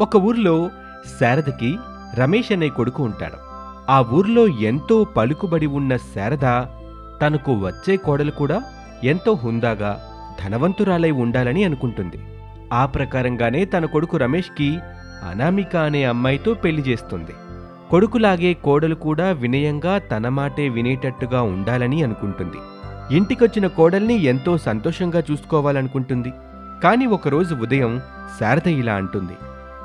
ఒక ఊర్లో శారదకి రమేష్ అనే కొడుకు ఉంటాడు. ఆ ఊర్లో ఎంతో పలుకుబడి ఉన్న శారద తనకు వచ్చే కోడలు కూడా ఎంతో హుందాగా ధనవంతురాలై ఉండాలని అనుకుంటుంది. ఆ ప్రకారంగానే తన కొడుకు రమేష్కి అనామిక అనే అమ్మాయితో పెళ్ళి చేస్తుంది. కొడుకులాగే కోడలు కూడా వినయంగా తన మాటే వినేటట్టుగా ఉండాలని అనుకుంటుంది. ఇంటికొచ్చిన కోడల్ని ఎంతో సంతోషంగా చూసుకోవాలనుకుంటుంది. కాని ఒకరోజు ఉదయం శారద ఇలా అంటుంది.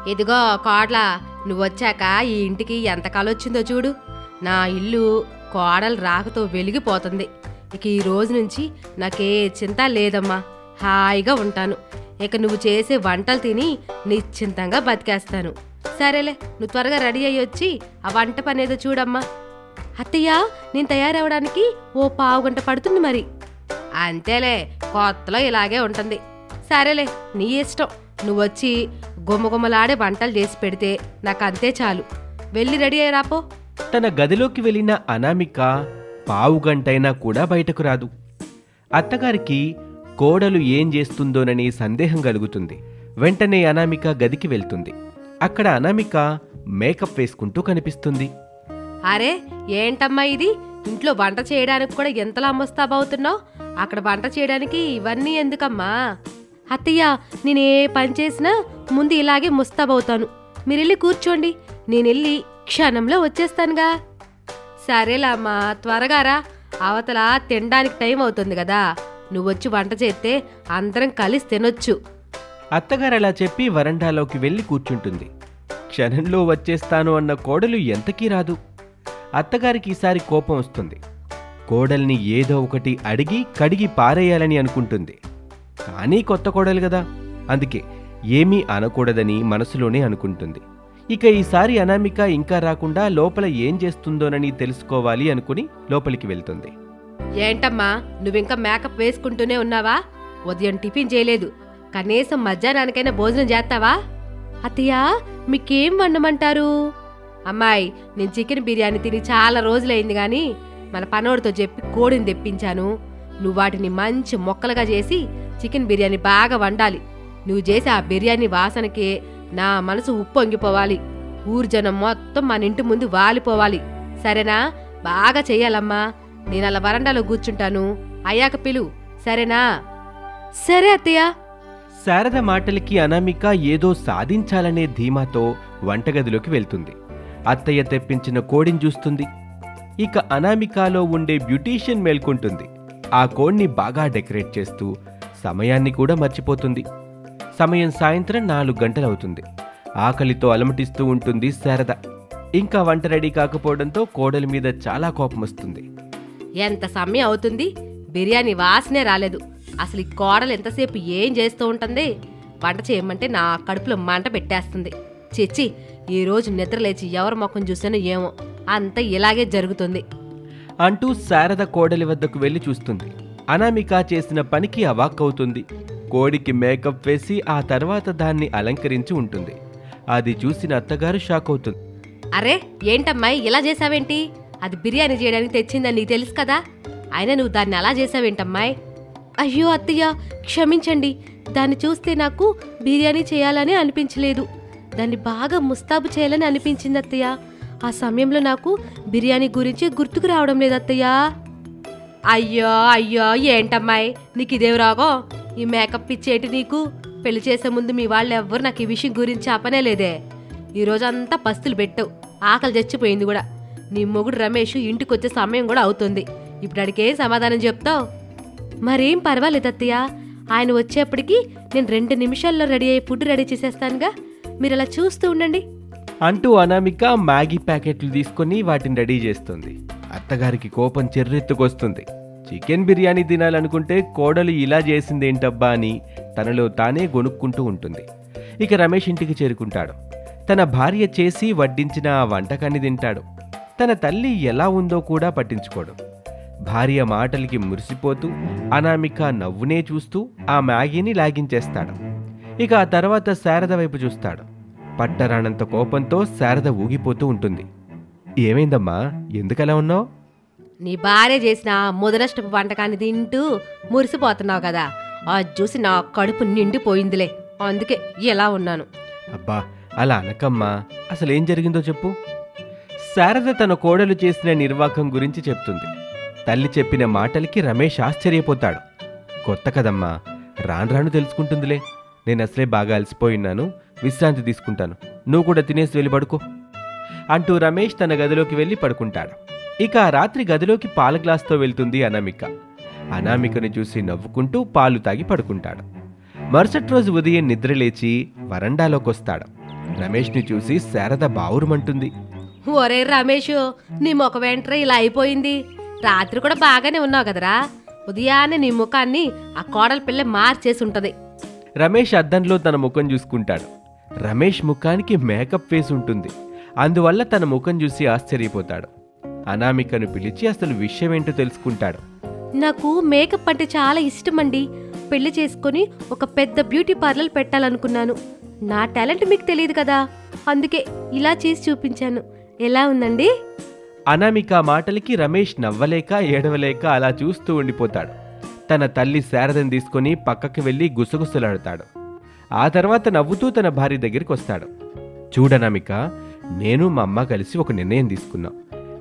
ఇదిగో కోడల నువ్వొచ్చాక ఈ ఇంటికి ఎంత కాలొచ్చిందో చూడు. నా ఇల్లు కోడలు రాకతో వెలిగిపోతుంది. ఇక ఈ రోజు నుంచి నాకే చింత లేదమ్మా. హాయిగా ఉంటాను. ఇక నువ్వు చేసే వంటలు తిని నిశ్చింతంగా బతికేస్తాను. సరేలే నువ్వు త్వరగా రెడీ అయ్యి వచ్చి ఆ వంట పని ఏదో చూడమ్మా. అత్తయ్య నేను తయారవడానికి ఓ పావు గంట పడుతుంది మరి. అంతేలే కొత్తలో ఇలాగే ఉంటుంది. సరేలే నీ ఇష్టం. నువ్వొచ్చి గుమ్మగుమ్మలాడే వంటలు చేసి పెడితే నాకు అంతే చాలు. వెళ్ళి రెడీ అయ్యి రాపో. తన గదిలోకి వెళ్ళిన అనామిక పావు గంటైనా కూడా బయటకు రాదు. అత్తగారికి కోడలు ఏం చేస్తుందోనని సందేహం కలుగుతుంది. వెంటనే అనామిక గదికి వెళ్తుంది. అక్కడ అనామిక మేకప్ వేసుకుంటూ కనిపిస్తుంది. అరే ఏంటమ్మా ఇది? ఇంట్లో వంట చేయడానికి కూడా ఎంతలా ముస్తాబవుతున్నావు? అక్కడ వంట చేయడానికి ఇవన్నీ ఎందుకమ్మా? అత్తయ్య నేను ఏ పని చేసినా ముందు ఇలాగే ముస్తాబవుతాను మీరెళ్ళి కూర్చోండి. నేను వెళ్ళి క్షణంలో వచ్చేస్తానుగా. సరేలా అమ్మా త్వరగా రా. అవతల తినడానికి టైం అవుతుంది కదా. నువ్వొచ్చి వంట చేస్తే అందరం కలిసి తినొచ్చు. అత్తగారు అలా చెప్పి వరండాలోకి వెళ్ళి కూర్చుంటుంది. క్షణంలో వచ్చేస్తాను అన్న కోడలు ఎంతకీ రాదు. అత్తగారికి ఈసారి కోపం వస్తుంది. కోడల్ని ఏదో ఒకటి అడిగి కడిగి పారేయాలని అనుకుంటుంది. కానీ కొత్త కోడలు కదా. అందుకే ఏమీ అనకూడదని మనసులోనే అనుకుంటుంది. ఇక ఈసారి అనామిక ఇంకా రాకుండా లోపల ఏం చేస్తుందోనని తెలుసుకోవాలి అనుకుని లోపలికి వెళ్తుంది. ఏంటమ్మా నువ్వింకా మేకప్ వేసుకుంటూనే ఉన్నావా? ఉదయం టిఫిన్ చేయలేదు. కనీసం మధ్యాహ్నానికైనా భోజనం చేస్తావా? అత్తయ్య మీకేం వండమంటారు? అమ్మాయి నేను చికెన్ బిర్యానీ తిని చాలా రోజులైంది గాని మన పనోడితో చెప్పి కోడిని తెప్పించాను. నువ్వు వాటిని మంచి మొక్కలుగా చేసి చికెన్ బిర్యానీ బాగా వండాలి. నువ్వు చేసే ఆ బిర్యానీ వాసనకే నా మనసు ఉప్పొంగిపోవాలి ఊరు జనం మొత్తం మన ఇంటి ముందు వాలిపోవాలి. సరేనా? బాగా చెయ్యాలమ్మా. నేను అలా వరండాలో కూర్చుంటాను. అయ్యాక పిలు. సరేనా? సరే అత్తయ్య. శారద మాటలకి అనామిక ఏదో సాధించాలనే ధీమాతో వంటగదిలోకి వెళ్తుంది. అత్తయ్య తెప్పించిన కోడిని చూస్తుంది. ఇక అనామికాలో ఉండే బ్యూటీషియన్ మేల్కొంటుంది. ఆ కోడ్ని బాగా డెకరేట్ చేస్తూ సమయాన్ని కూడా మర్చిపోతుంది. సమయం సాయంత్రం నాలుగు గంటలవుతుంది. ఆకలితో అలమటిస్తూ ఉంటుంది శారద. ఇంకా వంట రెడీ కాకపోవడంతో కోడలి మీద చాలా కోపం వస్తుంది. ఎంత సమయం అవుతుంది? బిర్యానీ వాసనే రాలేదు. అసలు ఈ కోడలు ఎంతసేపు ఏం చేస్తూ ఉంటుంది? వంట చేయమంటే నా కడుపులో మంట పెట్టేస్తుంది. చిచ్చి ఈ రోజు నిద్రలేచి ఎవరి ముఖం చూసానో ఏమో. అంతా ఇలాగే జరుగుతుంది. అంటూ శారద కోడలి వద్దకు వెళ్ళి చూస్తుంది. అనామిక చేసిన పనికి అవాక్కవుతుంది కోడికి మేకప్ వేసి ఆ తర్వాత దాన్ని అలంకరించి ఉంటుంది. అది చూసిన అత్తగారు షాక్ అవుతుంది. అరే ఏంటమ్మాయి ఇలా చేసావేంటి అది బిర్యానీ చేయడానికి తెచ్చిందని నీకు తెలుసు కదా? అయినా నువ్వు దాన్ని అలా చేసావేంటమ్మాయి అయ్యో అత్తయ్య క్షమించండి. దాన్ని చూస్తే నాకు బిర్యానీ చేయాలని అనిపించలేదు. దాన్ని బాగా ముస్తాబు చేయాలని అనిపించింది అత్తయ్య. ఆ సమయంలో నాకు బిర్యానీ గురించి గుర్తుకు రావడం లేదు అత్తయ్యా. అయ్యో అయ్యో ఏంటమ్మాయి? నీకు ఇదేవి రాగో? ఈ మేకప్ ఇచ్చేటి నీకు? పెళ్ళి చేసే ముందు మీ వాళ్ళు ఎవ్వరు నాకు ఈ విషయం గురించి చెప్పనే లేదే ఈ రోజంతా పస్తులు పెట్టావు. ఆకలి చచ్చిపోయింది కూడా. నీ మొగుడు రమేష్ ఇంటికి వచ్చే సమయం కూడా అవుతుంది. ఇప్పుడు అడిగే సమాధానం చెప్తావు? మరేం పర్వాలేదు అత్తయ్య. ఆయన వచ్చేప్పటికి నేను రెండు నిమిషాల్లో రెడీ అయ్యి ఫుడ్ రెడీ చేసేస్తానుగా. మీరు అలా చూస్తూ ఉండండి. అంటూ అనామిక మ్యాగీ ప్యాకెట్లు తీసుకొని వాటిని రెడీ చేస్తుంది. అత్తగారికి కోపం చెర్రెత్తుకొస్తుంది. చికెన్ బిర్యానీ తినాలనుకుంటే కోడలు ఇలా చేసిందేంటబ్బా అని తనలో తానే గొనుక్కుంటూ ఉంటుంది. ఇక రమేష్ ఇంటికి చేరుకుంటాడు. తన భార్య చేసి వడ్డించిన ఆ వంటకాన్ని తింటాడు. తన తల్లి ఎలా ఉందో కూడా పట్టించుకోడు. భార్య మాటలకి మురిసిపోతూ అనామిక నవ్వునే చూస్తూ ఆ మ్యాగీని లాగించేస్తాడు. ఇక ఆ తర్వాత శారద వైపు చూస్తాడు. పట్టరానంత కోపంతో శారద ఊగిపోతూ ఉంటుంది. ఏమైందమ్మా? ఎందుకలా ఉన్నావు? నీ భార్య చేసిన ఆ ముదనష్టపు వంటకాన్ని తింటూ మురిసిపోతున్నావు కదా. అది చూసి నా కడుపు నిండిపోయిందిలే. అందుకే ఇలా ఉన్నాను. అబ్బా అలా అనకమ్మా. అసలేం జరిగిందో చెప్పు. శారద తన కోడలు చేసిన నిర్వాకం గురించి చెప్తుంది. తల్లి చెప్పిన మాటలకి రమేష్ ఆశ్చర్యపోతాడు. కొత్త కదమ్మా రాను రాను తెలుసుకుంటుందిలే. నేను అసలే బాగా అలసిపోయినాను విశ్రాంతి తీసుకుంటాను. నువ్వు కూడా తినేసి వెళ్ళి పడుకో. అంటూ రమేష్ తన గదిలోకి వెళ్ళి పడుకుంటాడు. ఇక ఆ రాత్రి గదిలోకి పాల గ్లాస్తో వెళ్తుంది అనామిక. అనామికను చూసి నవ్వుకుంటూ పాలు తాగి పడుకుంటాడు. మరుసటి రోజు ఉదయం నిద్రలేచి వరండాలోకొస్తాడు. రమేష్ని చూసి శారద బావురుమంటుంది. ఒరే రమేష్ నీ ముఖం వెంట్రా ఇలా అయిపోయింది? రాత్రి కూడా బాగానే ఉన్నావు కదరా? ఉదయాన్నే నీ ముఖాన్ని ఆ కోడల పిల్ల మార్చేసి ఉంటది రమేష్ అద్దంలో తన ముఖం చూసుకుంటాడు. రమేష్ ముఖానికి మేకప్ వేసి ఉంటుంది అందువల్ల తన ముఖం చూసి ఆశ్చర్యపోతాడు. అనామికను పిలిచి అసలు విషయం ఏంటో తెలుసుకుంటాడు. నాకు మేకప్ అంటే చాలా ఇష్టమండి. పెళ్ళి చేసుకొని ఒక పెద్ద బ్యూటీ పార్లర్ పెట్టాలనుకున్నాను. నా టాలెంట్ మీకు తెలియదు కదా. అందుకే ఇలా చేసి చూపించాను. ఎలా ఉందండి? అనామిక మాటలకి రమేష్ నవ్వలేక ఏడవలేక అలా చూస్తూ ఉండిపోతాడు. తన తల్లి శారదను తీసుకొని పక్కకి వెళ్ళి గుసగుసలాడతాడు. ఆ తర్వాత నవ్వుతూ తన భార్య దగ్గరికి వస్తాడు. చూడనామిక నేను మా అమ్మ కలిసి ఒక నిర్ణయం తీసుకున్నాం.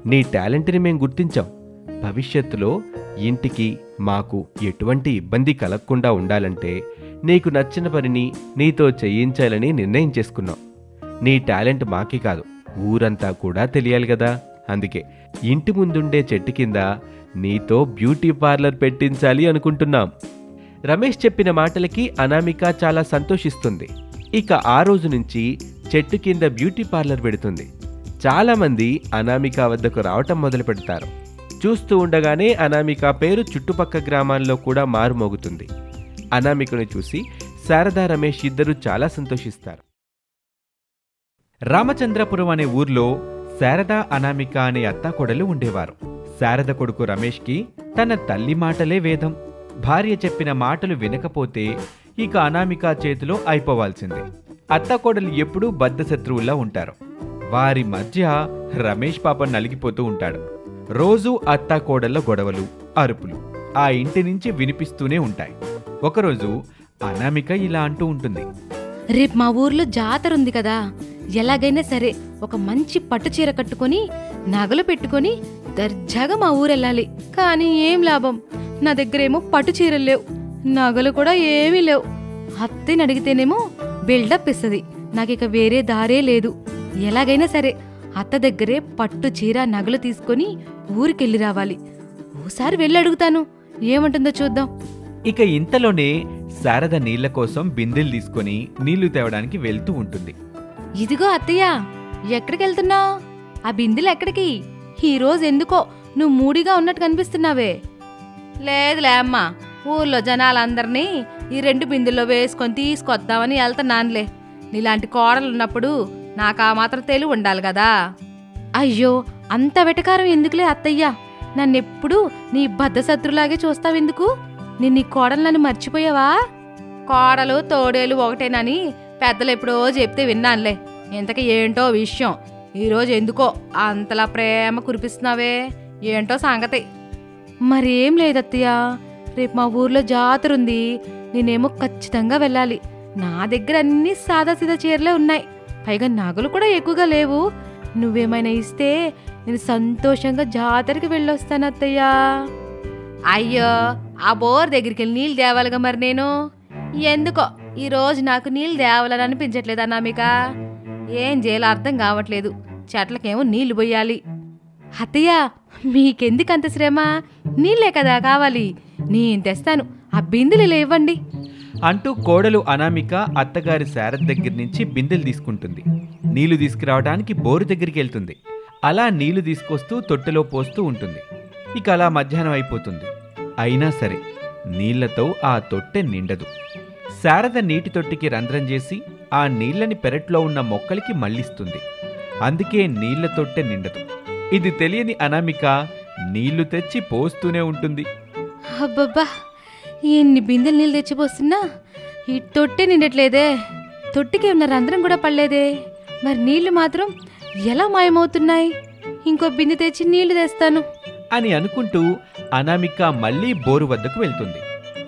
నీ టాలెంట్ని మేం గుర్తించాం. భవిష్యత్తులో ఇంటికి మాకు ఎటువంటి ఇబ్బంది కలగకుండా ఉండాలంటే నీకు నచ్చిన పనిని నీతో చేయించాలని నిర్ణయం చేసుకున్నాం. నీ టాలెంట్ మాకే కాదు ఊరంతా కూడా తెలియాలి కదా. అందుకే ఇంటి ముందుండే చెట్టు కింద నీతో బ్యూటీ పార్లర్ పెట్టించాలి అనుకుంటున్నాం. రమేష్ చెప్పిన మాటలకి అనామిక చాలా సంతోషిస్తుంది. ఇక ఆ రోజు నుంచి చెట్టు కింద బ్యూటీ పార్లర్ పెడుతుంది. చాలామంది అనామిక వద్దకు రావటం మొదలు పెడతారు. చూస్తూ ఉండగానే అనామిక పేరు చుట్టుపక్క గ్రామాల్లో కూడా మారుమోగుతుంది. అనామికను చూసి శారదా రమేష్ ఇద్దరూ చాలా సంతోషిస్తారు. రామచంద్రపురం అనే ఊర్లో శారద అనామిక అనే అత్తాకొడలు ఉండేవారు. శారద కొడుకు రమేష్కి తన తల్లి మాటలే వేదం. భార్య చెప్పిన మాటలు వినకపోతే ఇక అనామిక చేతిలో అయిపోవాల్సిందే. అత్తాకోడలు ఎప్పుడూ బద్ధశత్రువుల్లా ఉంటారు. వారి మధ్య రమేష్ పాప నలిగిపోతూ ఉంటాడు. రోజూ అత్తాకోడళ్ళ గొడవలు అరుపులు ఆ ఇంటి నుంచి వినిపిస్తూనే ఉంటాయి. ఒకరోజు అనామిక ఇలా అంటూ ఉంటుంది. రేపు మా ఊర్లో జాతర ఉంది కదా ఎలాగైనా సరే ఒక మంచి పట్టు చీర కట్టుకొని నగలు పెట్టుకొని దర్జాగా మా ఊరెళ్ళాలి కానీ ఏం లాభం? నా దగ్గరేమో పట్టు చీరలు లేవు నగలు కూడా ఏమీ లేవు. అత్తని అడిగితేనేమో బిల్డప్ ఇస్తుంది. నాకిక వేరే దారే లేదు. ఎలాగైనా సరే అత్త దగ్గరే పట్టు చీర నగలు తీసుకొని ఊరికెళ్ళి రావాలి. ఓసారి వెళ్ళి అడుగుతాను. ఏమంటుందో చూద్దాం. ఇక ఇంతలోనే శారద నీళ్ళ కోసం బిందెలు తీసుకొని నీళ్ళు తేవడానికి వెళ్తూ ఉంటుంది. ఇదిగో అత్తయ్య ఎక్కడికి వెళ్తున్నావు ఆ బిందెలు ఎక్కడికి? ఈ రోజు ఎందుకో నువ్వు మూడిగా ఉన్నట్టు కనిపిస్తున్నావే. లేదులే అమ్మా ఊర్లో జనాలందరినీ ఈ రెండు బిందెల్లో వేసుకొని తీసుకొద్దామని వెళ్తున్నానులే. నీలాంటి కోడలు ఉన్నప్పుడు నాకు ఆ మాత్రం తెలివి ఉండాలి కదా. అయ్యో అంత వెటకారం ఎందుకులే అత్తయ్య? నన్నెప్పుడు నీ బద్ధశత్రులాగే చూస్తావెందుకు నేను నీ కోడలు నన్ను మర్చిపోయావా? కోడలు తోడేలు ఒకటేనని పెద్దలు ఎప్పుడో చెప్తే విన్నానులే. ఇంతకీ ఏంటో విషయం? ఈరోజు ఎందుకో అంతలా ప్రేమ కురిపిస్తున్నావే? ఏంటో సంగతి? మరేం లేదత్తయ్య. రేపు మా ఊర్లో జాతర ఉంది. నేనేమో ఖచ్చితంగా వెళ్ళాలి. నా దగ్గర అన్ని సాదాసీదా చీరలే ఉన్నాయి. పైగా నగలు కూడా ఎక్కువగా లేవు. నువ్వేమైనా ఇస్తే నేను సంతోషంగా జాతరకి వెళ్ళొస్తాను అత్తయ్యా. అయ్యో ఆ బోర్ దగ్గరికి వెళ్ళి నీళ్ళు తేవాలిగా మరి నేను. ఎందుకో ఈరోజు నాకు నీళ్ళు తేవాలని అనిపించట్లేదు అన్నామిక ఏం చేయాలో అర్థం కావట్లేదు. చెట్లకేమో నీళ్ళు పోయాలి. అత్తయ్య మీకెందుకు అంత శ్రమ? నీళ్ళే కదా కావాలి. నేను తెస్తాను. ఆ బిందులు ఇవ్వండి అంటూ కోడలు అనామిక అత్తగారి శారద దగ్గర నుంచి బిందెలు తీసుకుంటుంది. నీళ్ళు తీసుకురావడానికి బోరు దగ్గరికి వెళ్తుంది. అలా నీళ్ళు తీసుకొస్తూ తొట్టెలో పోస్తూ ఉంటుంది. ఇక అలా మధ్యాహ్నం అయిపోతుంది. అయినా సరే నీళ్ళతో ఆ తొట్టె నిండదు. శారద నీటి తొట్టికి రంధ్రం చేసి ఆ నీళ్ళని పెరట్లో ఉన్న మొక్కలకి మళ్ళిస్తుంది. అందుకే నీళ్ళ తొట్టె నిండదు. ఇది తెలియని అనామిక నీళ్ళు తెచ్చి పోస్తూనే ఉంటుంది. అబ్బబ్బా! ఎన్ని బిందెలు నీళ్ళు తెచ్చిపోస్తున్నా? ఈ తొట్టి నిండట్లేదే. తొట్టికి ఉన్న రంధ్రం కూడా పడలేదే. మరి నీళ్ళు మాత్రం ఎలా మాయమవుతున్నాయి? ఇంకో బిందె తెచ్చి నీళ్ళు తెస్తాను. అని అనుకుంటూ అనామిక మళ్ళీ బోరు వద్దకు వెళ్తుంది.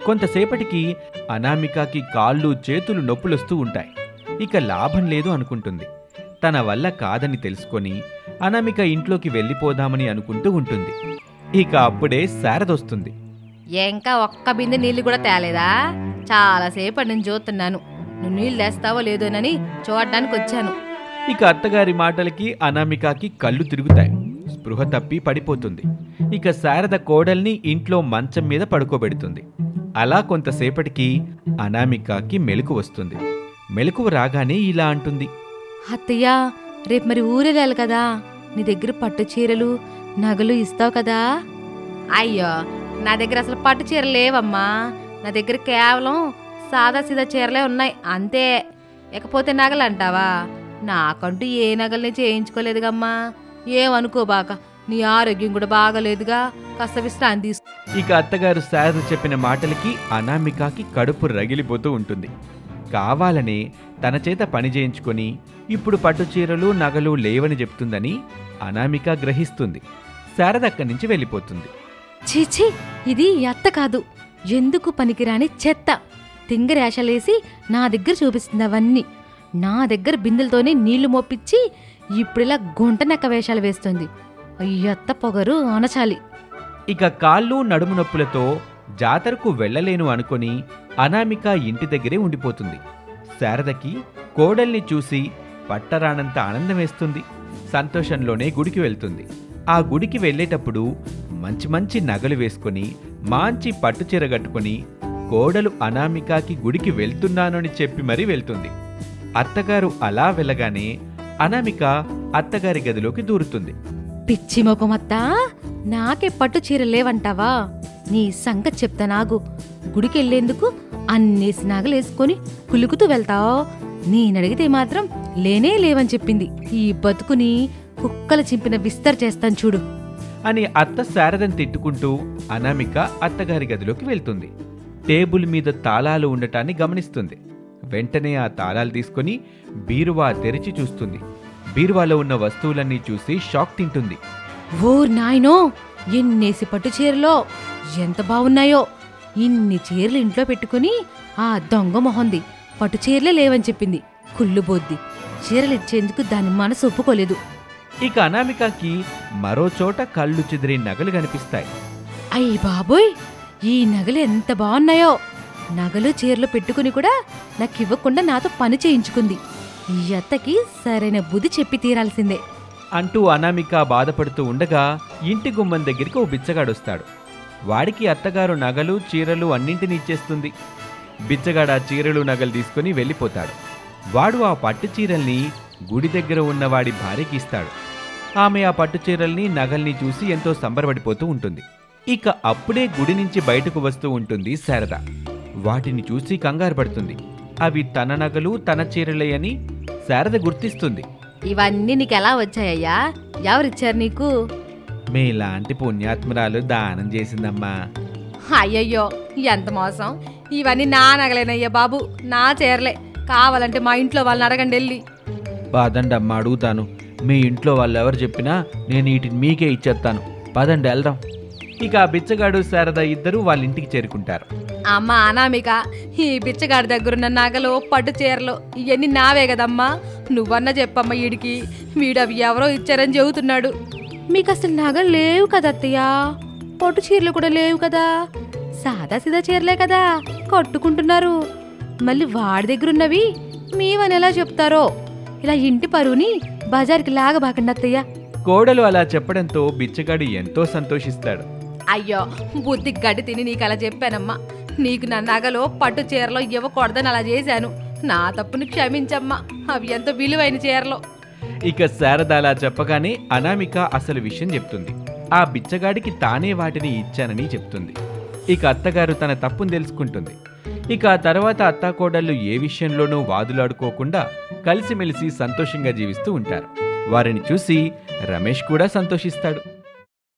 కొంతసేపటికి అనామికకి కాళ్ళు చేతులు నొప్పులొస్తూ ఉంటాయి. ఇక లాభం లేదు అనుకుంటుంది. తన వల్ల కాదని తెలుసుకొని అనామిక ఇంట్లోకి వెళ్ళిపోదామని అనుకుంటూ ఉంటుంది. ఇక అప్పుడే శారదొస్తుంది ఇంకా ఒక్క బిందె నీళ్ళు కూడా తేలేదా? చాలాసేపటి నుంచి చూస్తున్నాను. నువ్వు నీళ్ళు తెస్తావో లేదోనని చూడడానికి వచ్చాను. ఇక అత్తగారి మాటలకి అనామికకి కళ్ళు తిరుగుతాయి. స్పృహ తప్పి పడిపోతుంది. ఇక శారద కోడల్ని ఇంట్లో మంచం మీద పడుకోబెడుతుంది. అలా కొంతసేపటికి అనామికకి మెలకు వస్తుంది. మెలకువ రాగానే ఇలా అంటుంది. అత్తయ్య రేపు మరి ఊరెళ్ళాలి కదా. నీ దగ్గర పట్టు చీరలు నగలు ఇస్తావు కదా? అయ్యో నా దగ్గర అసలు పట్టు చీరలు లేవమ్మా. నా దగ్గర కేవలం సాదా సీదా చీరలే ఉన్నాయి. అంతే. ఇకపోతే నగలు అంటావా? నాకంటూ ఏ నగల్ని చేయించుకోలేదుగమ్మా. ఏమనుకోబాక నీ ఆరోగ్యం కూడా బాగలేదుగా. కాస్త విశ్రాంతి తీసుకో. ఇక అత్తగారు శారద చెప్పిన మాటలకి అనామికకి కడుపు రగిలిపోతూ ఉంటుంది. కావాలనే తన చేత పని చేయించుకొని ఇప్పుడు పట్టు చీరలు నగలు లేవని చెప్తుందని అనామిక గ్రహిస్తుంది. శారద అక్కడి నుంచి వెళ్ళిపోతుంది. చీచి ఇది అత్త కాదు. ఎందుకు పనికిరాని చెత్త? తింగరేషలేసి నా దగ్గర చూపిస్తుంది అవన్నీ నా దగ్గర బిందెలతోనే నీళ్ళు మోపించి ఇప్పుడిలా గుంట నెక్క వేషాలు వేస్తుంది. అయ్యత్త పొగరు అనచాలి ఇక కాళ్ళు నడుము నొప్పులతో జాతరకు వెళ్ళలేను అనుకొని అనామిక ఇంటి దగ్గరే ఉండిపోతుంది. శారదకి కోడల్ని చూసి పట్టరానంత ఆనందం వేస్తుంది. సంతోషంలోనే గుడికి వెళ్తుంది. ఆ గుడికి వెళ్ళేటప్పుడు మంచి మంచి నగలు వేసుకొని మాంచి పట్టుచీర కట్టుకొని కోడలు అనామికాకి గుడికి వెళ్తున్నానని చెప్పి మరీ వెళ్తుంది. అత్తగారు అలా వెళ్ళగానే అనామిక అత్తగారి గదిలోకి దూరుతుంది. పిచ్చి మొకమత్తా నాకే పట్టు చీర లేవంటావా? నీ సంగతి చెప్తా నాగు. గుడికెళ్ళేందుకు అన్నేసి నగలేసుకొని కులుకుతూ వెళ్తావు. నేనడిగితే మాత్రం లేనే లేవని చెప్పింది. ఈ బతుకుని కుక్కలు చింపిన విస్తర్ చేస్తాను చూడు. అని అత్త శారదని తిట్టుకుంటూ అనామిక అత్తగారి గదిలోకి వెళ్తుంది. టేబుల్ మీద తాళాలు ఉండటాన్ని గమనిస్తుంది. వెంటనే ఆ తాళాలు తీసుకొని బీరువా తెరిచి చూస్తుంది. బీరువాలో ఉన్న వస్తువులన్నీ చూసి షాక్ తింటుంది. ఓర్ నాయనో ఎన్నేసి పట్టు చీరలో ఎంత బాగున్నాయో ఇన్ని చీరలు ఇంట్లో పెట్టుకుని ఆ దొంగ మొహంది. పట్టు చీరలే లేవని చెప్పింది. కుళ్ళు బొద్ది. చీరలు ఇచ్చేందుకు దాని మనసు ఒప్పుకోలేదు. ఇక అనామికకి మరో చోట కళ్ళు చెదిరి నగలు కనిపిస్తాయి. అయ్యి బాబోయ్ ఈ నగలు ఎంత బాగున్నాయో. నగలు చీరలు పెట్టుకుని కూడా నాకు ఇవ్వకుండా నాతో పని చేయించుకుంది. ఈ అత్తకి సరైన బుద్ధి చెప్పి తీరాల్సిందే. అంటూ అనామిక బాధపడుతూ ఉండగా ఇంటి గుమ్మం దగ్గరికి ఓ బిచ్చగాడొస్తాడు. వాడికి అత్తగారు నగలు చీరలు అన్నింటినీ ఇచ్చేస్తుంది. బిచ్చగాడు చీరలు నగలు తీసుకుని వెళ్ళిపోతాడు. వాడు ఆ పట్టు చీరల్ని గుడి దగ్గర ఉన్న వాడి భార్యకి ఇస్తాడు. ఆమె ఆ పట్టు చీరల్ని నగల్ని చూసి ఎంతో సంబరపడిపోతూ ఉంటుంది. ఇక అప్పుడే గుడి నుంచి బయటకు వస్తూ ఉంటుంది శారద. వాటిని చూసి కంగారు పడుతుంది. అవి తన నగలు తన చీరలే అని శారద గుర్తిస్తుంది. ఇవన్నీ నీకెలా వచ్చాయ్యా ఎవరిచ్చారు నీకు? మీలాంటి పుణ్యాత్మరాలు దానం చేసిందమ్మా. అయ్యయ్యో ఎంత మోసం. ఇవన్నీ నా నగలేనయ్యా బాబు నా చీరలే. కావాలంటే మా ఇంట్లో వాళ్ళని అడగండి వెళ్ళి. పదండి అమ్మ అడుగుతాను. మీ ఇంట్లో వాళ్ళు ఎవరు చెప్పినా నేను వీటిని మీకే ఇచ్చేస్తాను. పదండి వెళ్దాం. ఇక ఆ బిచ్చగాడు శారద ఇద్దరు వాళ్ళ ఇంటికి చేరుకుంటారు. అమ్మ అనామిక ఈ బిచ్చగాడి దగ్గరున్న నగలు పట్టు చీరలు ఇవన్నీ నావే కదమ్మా. నువ్వన్నా చెప్పమ్మా వీడికి వీడు అవి ఎవరో ఇచ్చారని చెబుతున్నాడు. మీకు అసలు నగలు లేవు కదా అత్తయ్య? పట్టు చీరలు కూడా లేవు కదా? సాదా సీదా చీరలే కదా? కట్టుకుంటున్నారు. మళ్ళీ వాడి దగ్గరున్నవి మీవని ఎలా చెప్తారో? ఇలా ఇంటి పరువుని బజార్కి లాగబాకండి అత్తయ్య. కోడలు అలా చెప్పడంతో బిచ్చగాడు ఎంతో సంతోషిస్తాడు. అయ్యో బుద్ధి గడ్డి తిని నీకు అలా చెప్పానమ్మా. నీకు నా నగలో పట్టు చీరలో ఇవ్వకూడదని అలా చేశాను. నా తప్పుని క్షమించమ్మా. అవి ఎంతో విలువైన చీరలో. ఇక శారద అలా చెప్పగానే అనామిక అసలు విషయం చెప్తుంది. ఆ బిచ్చగాడికి తానే వాటిని ఇచ్చానని చెప్తుంది. ఇక అత్తగారు తన తప్పును తెలుసుకుంటుంది. ఇక ఆ తర్వాత అత్తాకోడళ్ళు ఏ విషయంలోనూ వాదులాడుకోకుండా కలిసిమెలిసి సంతోషంగా జీవిస్తూ ఉంటారు. వారిని చూసి రమేష్ కూడా సంతోషిస్తాడు.